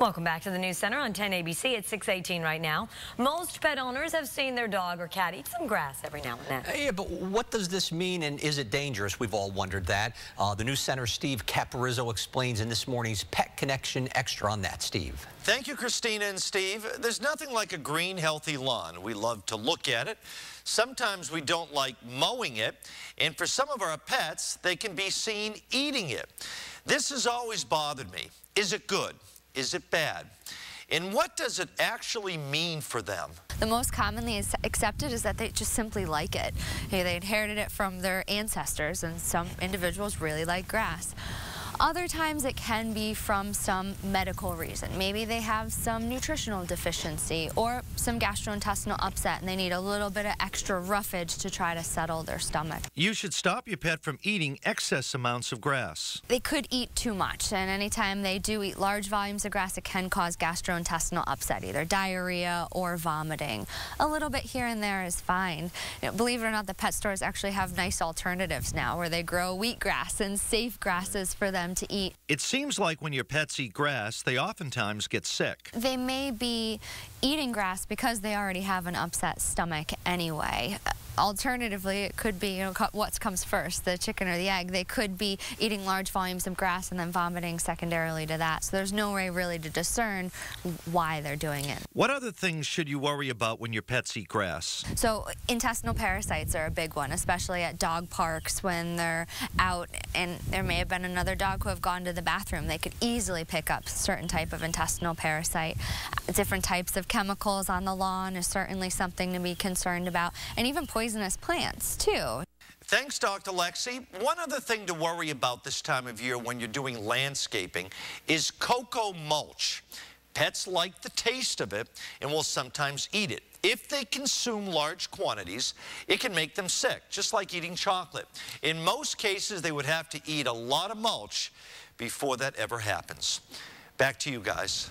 Welcome back to the News Center on 10 ABC at 618 right now. Most pet owners have seen their dog or cat eat some grass every now and then. Yeah, but what does this mean and is it dangerous? We've all wondered that. Uh, the News Center Steve Caporizzo explains in this morning's Pet Connection Extra on that, Steve. Thank you, Christina and Steve. There's nothing like a green, healthy lawn. We love to look at it. Sometimes we don't like mowing it, and for some of our pets, they can be seen eating it. This has always bothered me. Is it good? Is it bad? And what does it actually mean for them? The most commonly accepted is that they just simply like it. They inherited it from their ancestors, and some individuals really like grass. Other times it can be from some medical reason. Maybe they have some nutritional deficiency or some gastrointestinal upset and they need a little bit of extra roughage to try to settle their stomach. You should stop your pet from eating excess amounts of grass. They could eat too much and anytime they do eat large volumes of grass it can cause gastrointestinal upset, either diarrhea or vomiting. A little bit here and there is fine. You know, believe it or not, the pet stores actually have nice alternatives now where they grow wheatgrass and safe grasses for them them to eat. It seems like when your pets eat grass, they oftentimes get sick. They may be eating grass because they already have an upset stomach anyway. Alternatively, it could be, you know, what comes first, the chicken or the egg. They could be eating large volumes of grass and then vomiting secondarily to that. So there's no way really to discern why they're doing it. What other things should you worry about when your pets eat grass? So intestinal parasites are a big one, especially at dog parks when they're out and there may have been another dog who have gone to the bathroom. They could easily pick up certain type of intestinal parasite. Different types of chemicals on the lawn is certainly something to be concerned about. And even poisonous plants, too. Thanks, Dr. Lexi. One other thing to worry about this time of year when you're doing landscaping is cocoa mulch. Pets like the taste of it and will sometimes eat it. If they consume large quantities, it can make them sick, just like eating chocolate. In most cases, they would have to eat a lot of mulch before that ever happens. Back to you guys.